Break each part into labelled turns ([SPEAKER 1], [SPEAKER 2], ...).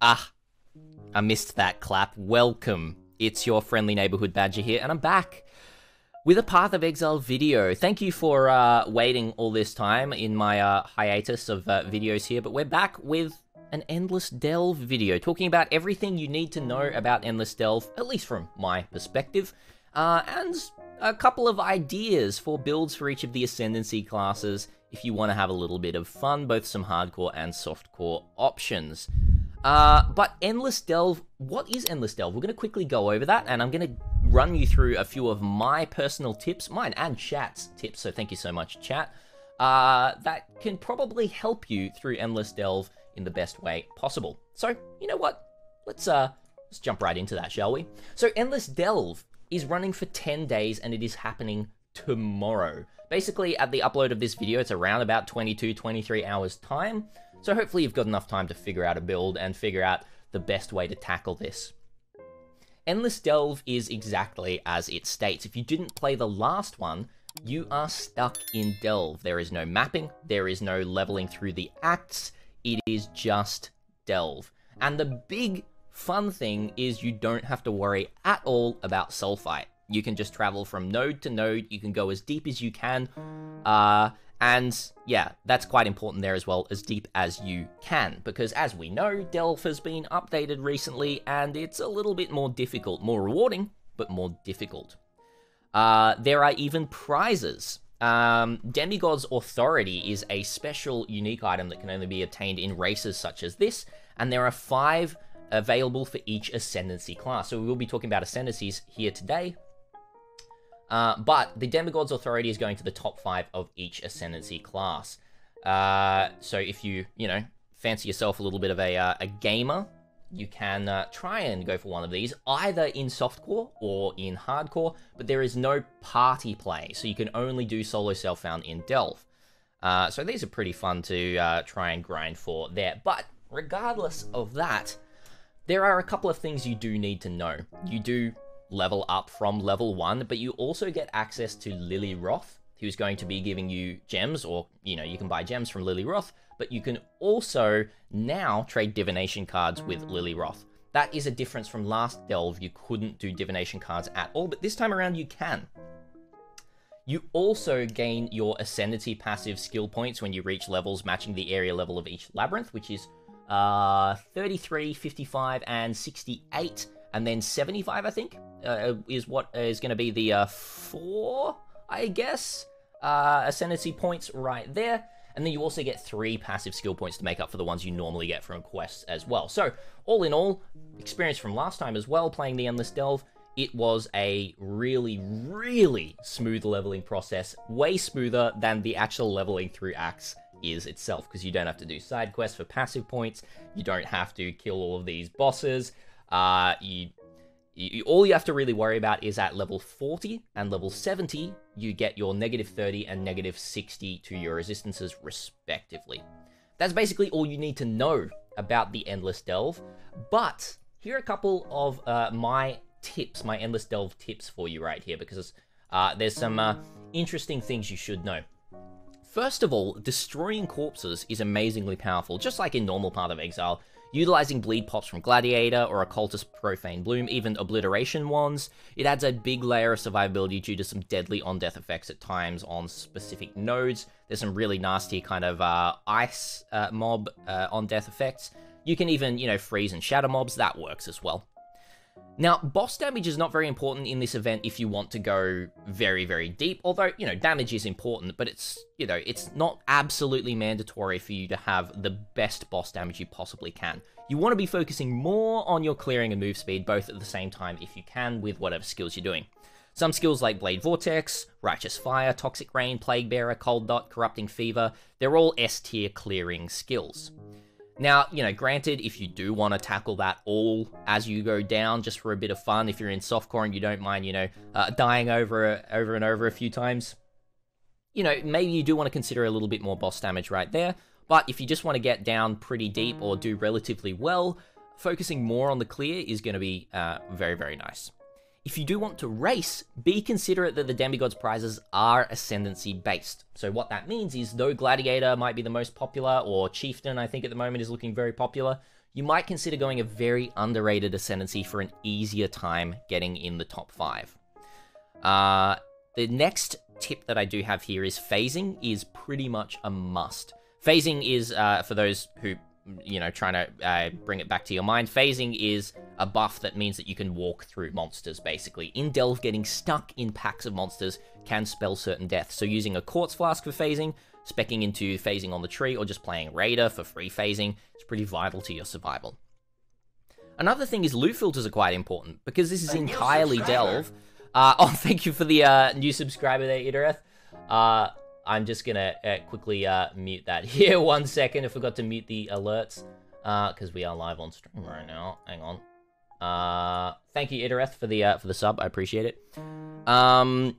[SPEAKER 1] Ah, I missed that clap. Welcome. It's your friendly neighborhood badger here, and I'm back with a Path of Exile video. Thank you for uh, waiting all this time in my uh, hiatus of uh, videos here, but we're back with an Endless Delve video, talking about everything you need to know about Endless Delve, at least from my perspective, uh, and a couple of ideas for builds for each of the Ascendancy classes if you want to have a little bit of fun, both some hardcore and softcore options. Uh, but Endless Delve, what is Endless Delve? We're going to quickly go over that, and I'm going to run you through a few of my personal tips, mine and chat's tips, so thank you so much, chat, uh, that can probably help you through Endless Delve in the best way possible. So, you know what? Let's, uh, let's jump right into that, shall we? So, Endless Delve is running for 10 days, and it is happening tomorrow. Basically, at the upload of this video, it's around about 22, 23 hours time. So hopefully you've got enough time to figure out a build and figure out the best way to tackle this. Endless Delve is exactly as it states. If you didn't play the last one, you are stuck in Delve. There is no mapping, there is no leveling through the acts, it is just Delve. And the big fun thing is you don't have to worry at all about Sulphite. You can just travel from node to node, you can go as deep as you can, uh, and yeah, that's quite important there as well, as deep as you can, because as we know, Delve has been updated recently, and it's a little bit more difficult, more rewarding, but more difficult. Uh, there are even prizes. Um, Demigod's Authority is a special, unique item that can only be obtained in races such as this, and there are five available for each Ascendancy class. So we will be talking about Ascendancies here today, uh, but the Demigod's Authority is going to the top five of each Ascendancy class. Uh, so if you, you know, fancy yourself a little bit of a, uh, a gamer, you can uh, try and go for one of these, either in softcore or in hardcore, but there is no party play, so you can only do solo self-found in Delve. Uh, so these are pretty fun to try and grind for there. But regardless of that, there are a couple of things you do need to know. You do level up from level 1, but you also get access to Lilly Roth, who's going to be giving you gems, or, you know, you can buy gems from Lilly Roth, but you can also now trade divination cards with Lilly Roth. That is a difference from last delve, you couldn't do divination cards at all, but this time around you can. You also gain your Ascendancy passive skill points when you reach levels matching the area level of each labyrinth, which is uh, 33, 55, and 68 and then 75, I think, uh, is what is going to be the uh, four, I guess, uh, ascendancy points right there. And then you also get three passive skill points to make up for the ones you normally get from quests as well. So, all in all, experience from last time as well, playing the Endless Delve, it was a really, really smooth leveling process, way smoother than the actual leveling through acts is itself, because you don't have to do side quests for passive points, you don't have to kill all of these bosses, uh, you, you, all you have to really worry about is at level 40 and level 70, you get your negative 30 and negative 60 to your resistances respectively. That's basically all you need to know about the Endless Delve, but here are a couple of uh, my tips, my Endless Delve tips for you right here, because uh, there's some uh, interesting things you should know. First of all, destroying corpses is amazingly powerful, just like in normal Path of Exile. Utilizing bleed pops from Gladiator or Occultist Profane Bloom, even Obliteration ones, it adds a big layer of survivability due to some deadly on-death effects at times on specific nodes. There's some really nasty kind of uh, ice uh, mob uh, on-death effects. You can even, you know, freeze and shatter mobs, that works as well. Now, boss damage is not very important in this event if you want to go very, very deep, although, you know, damage is important, but it's, you know, it's not absolutely mandatory for you to have the best boss damage you possibly can. You want to be focusing more on your clearing and move speed, both at the same time if you can with whatever skills you're doing. Some skills like Blade Vortex, Righteous Fire, Toxic Rain, Plague Bearer, Cold Dot, Corrupting Fever, they're all S tier clearing skills. Now, you know, granted, if you do want to tackle that all as you go down, just for a bit of fun, if you're in softcore and you don't mind, you know, uh, dying over over and over a few times, you know, maybe you do want to consider a little bit more boss damage right there. But if you just want to get down pretty deep or do relatively well, focusing more on the clear is going to be uh, very, very nice. If you do want to race, be considerate that the Demigods prizes are ascendancy based. So what that means is though Gladiator might be the most popular, or Chieftain I think at the moment is looking very popular, you might consider going a very underrated ascendancy for an easier time getting in the top 5. Uh, the next tip that I do have here is phasing is pretty much a must. Phasing is, uh, for those who you know, trying to uh, bring it back to your mind. Phasing is a buff that means that you can walk through monsters, basically. In Delve, getting stuck in packs of monsters can spell certain death. So using a Quartz Flask for phasing, specking into phasing on the tree, or just playing Raider for free phasing is pretty vital to your survival. Another thing is loot filters are quite important, because this is entirely Delve. Uh, oh, thank you for the uh, new subscriber there, Idareth. Uh, I'm just gonna uh, quickly uh, mute that here. One second, I forgot to mute the alerts because uh, we are live on stream right now. Hang on. Uh, thank you, Idareth, for the uh, for the sub. I appreciate it. Um,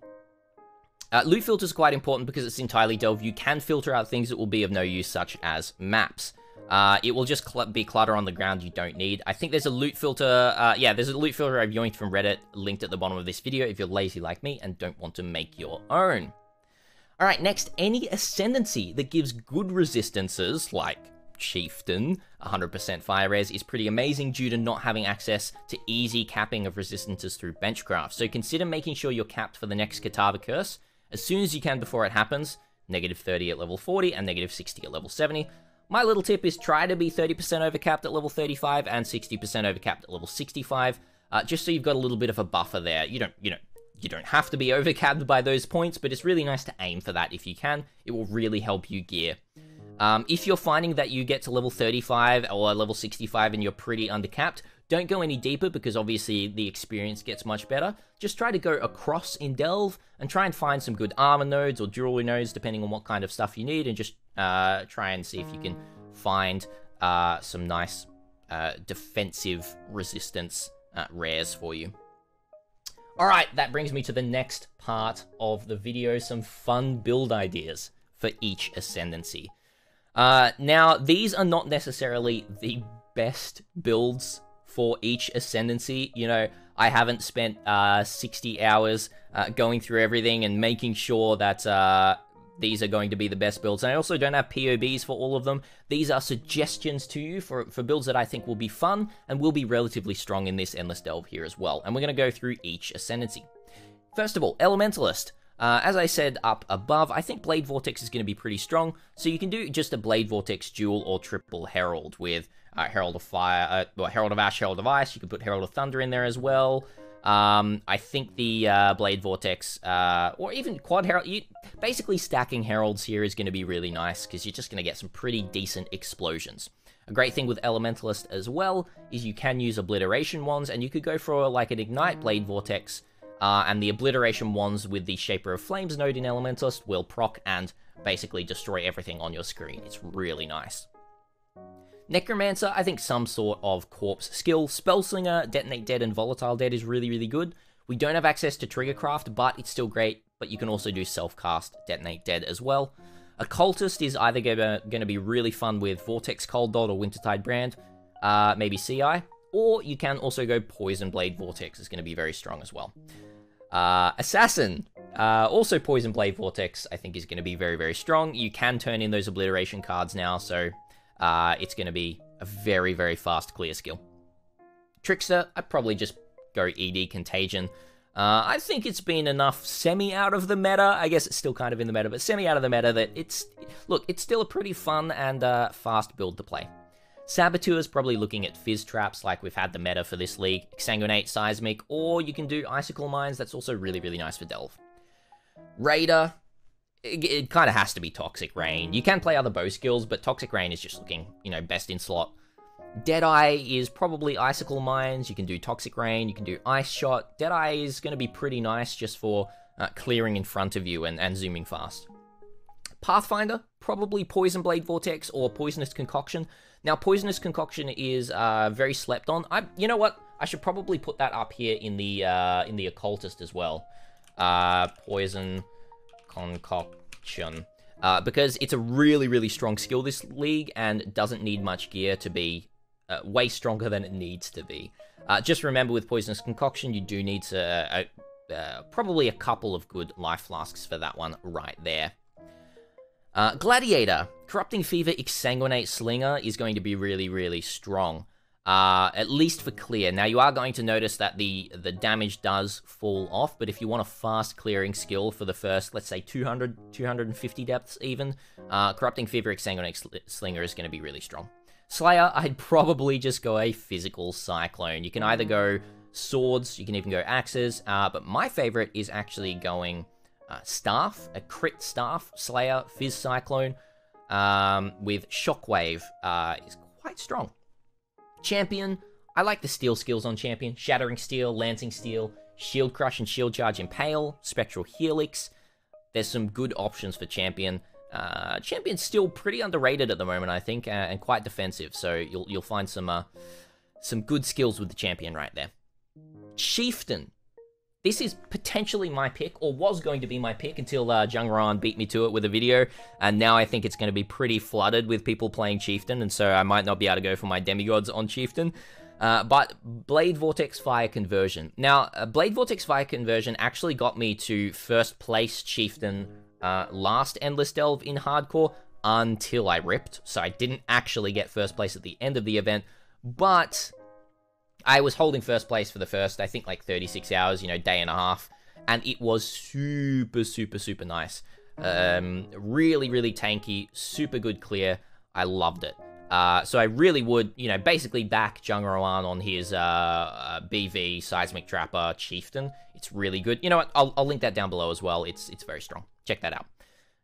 [SPEAKER 1] uh, loot filter is quite important because it's entirely delve. You can filter out things that will be of no use, such as maps. Uh, it will just cl be clutter on the ground you don't need. I think there's a loot filter. Uh, yeah, there's a loot filter I've yoinked from Reddit linked at the bottom of this video if you're lazy like me and don't want to make your own. Alright, next, any Ascendancy that gives good resistances, like Chieftain, 100% fire res, is pretty amazing due to not having access to easy capping of resistances through benchcraft. So consider making sure you're capped for the next Kitava Curse as soon as you can before it happens, negative 30 at level 40 and negative 60 at level 70. My little tip is try to be 30% overcapped at level 35 and 60% overcapped at level 65, uh, just so you've got a little bit of a buffer there. You don't, you know, you don't have to be overcapped by those points, but it's really nice to aim for that if you can. It will really help you gear. Um, if you're finding that you get to level 35 or level 65 and you're pretty undercapped, don't go any deeper because obviously the experience gets much better. Just try to go across in Delve and try and find some good armor nodes or jewelry nodes depending on what kind of stuff you need and just uh, try and see if you can find uh, some nice uh, defensive resistance uh, rares for you. Alright, that brings me to the next part of the video, some fun build ideas for each Ascendancy. Uh, now, these are not necessarily the best builds for each Ascendancy. You know, I haven't spent uh, 60 hours uh, going through everything and making sure that uh, these are going to be the best builds. And I also don't have POBs for all of them. These are suggestions to you for, for builds that I think will be fun and will be relatively strong in this Endless Delve here as well. And we're going to go through each Ascendancy. First of all, Elementalist. Uh, as I said up above, I think Blade Vortex is going to be pretty strong, so you can do just a Blade Vortex dual or triple Herald with uh, Herald of Fire, uh, well, Herald of Ash, Herald of Ice. You can put Herald of Thunder in there as well. Um, I think the uh, Blade Vortex, uh, or even Quad Herald, you, basically stacking Heralds here is going to be really nice because you're just going to get some pretty decent explosions. A great thing with Elementalist as well is you can use Obliteration Wands, and you could go for like an Ignite Blade Vortex, uh, and the Obliteration Wands with the Shaper of Flames node in Elementalist will proc and basically destroy everything on your screen. It's really nice. Necromancer, I think some sort of corpse skill. Spellslinger, Detonate Dead, and Volatile Dead is really, really good. We don't have access to Triggercraft, but it's still great. But you can also do self-cast Detonate Dead as well. Occultist is either going to be really fun with Vortex Cold Dot or Wintertide Brand, uh, maybe CI, or you can also go Poison Blade Vortex, is going to be very strong as well. Uh, Assassin, uh, also Poison Blade Vortex, I think is going to be very, very strong. You can turn in those Obliteration cards now, so uh, it's going to be a very, very fast clear skill. Trickster, I'd probably just go ED Contagion. Uh, I think it's been enough semi out of the meta. I guess it's still kind of in the meta, but semi out of the meta that it's... Look, it's still a pretty fun and uh, fast build to play. Saboteur's probably looking at Phys Traps like we've had the meta for this league, Exsanguinate, Seismic, or you can do Icicle Mines, that's also really, really nice for Delve. Raider, it, it kind of has to be Toxic Rain. You can play other bow skills, but Toxic Rain is just looking, you know, best in slot. Deadeye is probably Icicle Mines. You can do Toxic Rain. You can do Ice Shot. Deadeye is going to be pretty nice just for uh, clearing in front of you and, and zooming fast. Pathfinder, probably Poison Blade Vortex or Poisonous Concoction. Now, Poisonous Concoction is uh, very slept on. I, you know what? I should probably put that up here in the uh, in the Occultist as well. Uh, poison concoction. Uh, because it's a really, really strong skill this league and doesn't need much gear to be uh, way stronger than it needs to be. Uh, just remember with Poisonous Concoction, you do need to, uh, uh, probably a couple of good life flasks for that one right there. Uh, Gladiator, Corrupting Fever Exsanguinate Slinger is going to be really, really strong. Uh, at least for clear. Now you are going to notice that the the damage does fall off, but if you want a fast clearing skill for the first, let's say 200, 250 depths even, uh, Corrupting Fever Exsanguinate Sl Slinger is going to be really strong. Slayer, I'd probably just go a physical Cyclone. You can either go swords, you can even go axes, uh, but my favorite is actually going uh, staff, a crit staff, Slayer, Phys Cyclone, um, with Shockwave uh, is quite strong. Champion, I like the steel skills on Champion. Shattering Steel, Lancing Steel, Shield Crush and Shield Charge Impale, Spectral Helix. There's some good options for Champion. Uh, Champion's still pretty underrated at the moment, I think, uh, and quite defensive. So you'll you'll find some uh, some good skills with the Champion right there. Chieftain. This is potentially my pick, or was going to be my pick until uh, Jungroan beat me to it with a video, and now I think it's going to be pretty flooded with people playing Chieftain, and so I might not be able to go for my demigods on Chieftain. Uh, but Blade Vortex Fire Conversion. Now, uh, Blade Vortex Fire Conversion actually got me to first place Chieftain uh, last Endless Delve in Hardcore until I ripped, so I didn't actually get first place at the end of the event, but I was holding first place for the first, I think, like 36 hours, you know, day and a half, and it was super, super, super nice. Um, really, really tanky, super good clear. I loved it. Uh, so I really would, you know, basically back Jung Jungroan on his uh, uh, BV Seismic Trapper Chieftain. It's really good. You know what? I'll, I'll link that down below as well. It's it's very strong. Check that out.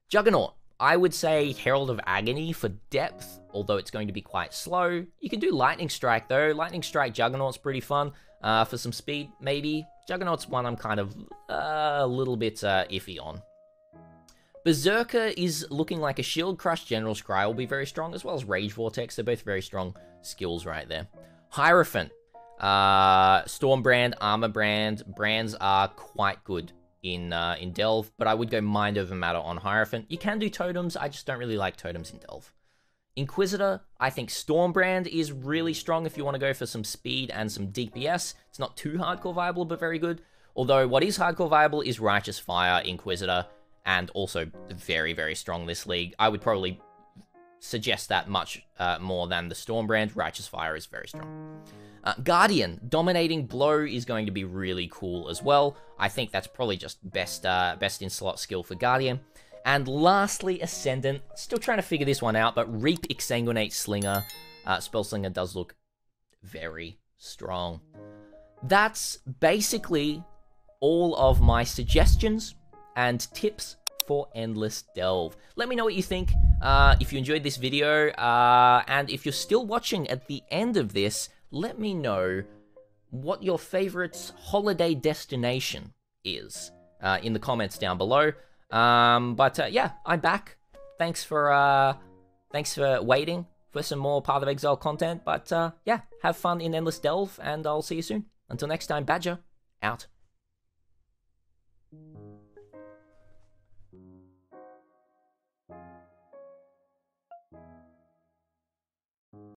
[SPEAKER 1] Juggernaut. I would say Herald of Agony for depth, although it's going to be quite slow. You can do Lightning Strike though. Lightning Strike Juggernaut's pretty fun. Uh, for some speed, maybe. Juggernaut's one I'm kind of uh, a little bit uh, iffy on. Berserker is looking like a Shield Crush. General's Cry will be very strong, as well as Rage Vortex. They're both very strong skills right there. Hierophant. Uh, Stormbrand, Armor Brand. Brands are quite good in uh, in Delve, but I would go Mind Over Matter on Hierophant. You can do Totems, I just don't really like Totems in Delve. Inquisitor, I think Stormbrand is really strong if you want to go for some speed and some DPS. It's not too hardcore viable, but very good. Although what is hardcore viable is Righteous Fire, Inquisitor, and also very, very strong this league. I would probably suggest that much uh, more than the Stormbrand. Righteous Fire is very strong. Uh, Guardian, Dominating Blow is going to be really cool as well. I think that's probably just best uh, best in slot skill for Guardian. And lastly, Ascendant. Still trying to figure this one out, but Reap Exsanguinate Slinger. Uh, Spell Slinger does look very strong. That's basically all of my suggestions and tips for Endless Delve. Let me know what you think, uh, if you enjoyed this video, uh, and if you're still watching at the end of this, let me know what your favorite holiday destination is uh, in the comments down below. Um, but uh, yeah, I'm back. Thanks for uh, thanks for waiting for some more Path of Exile content. But uh, yeah, have fun in Endless Delve, and I'll see you soon. Until next time, Badger out.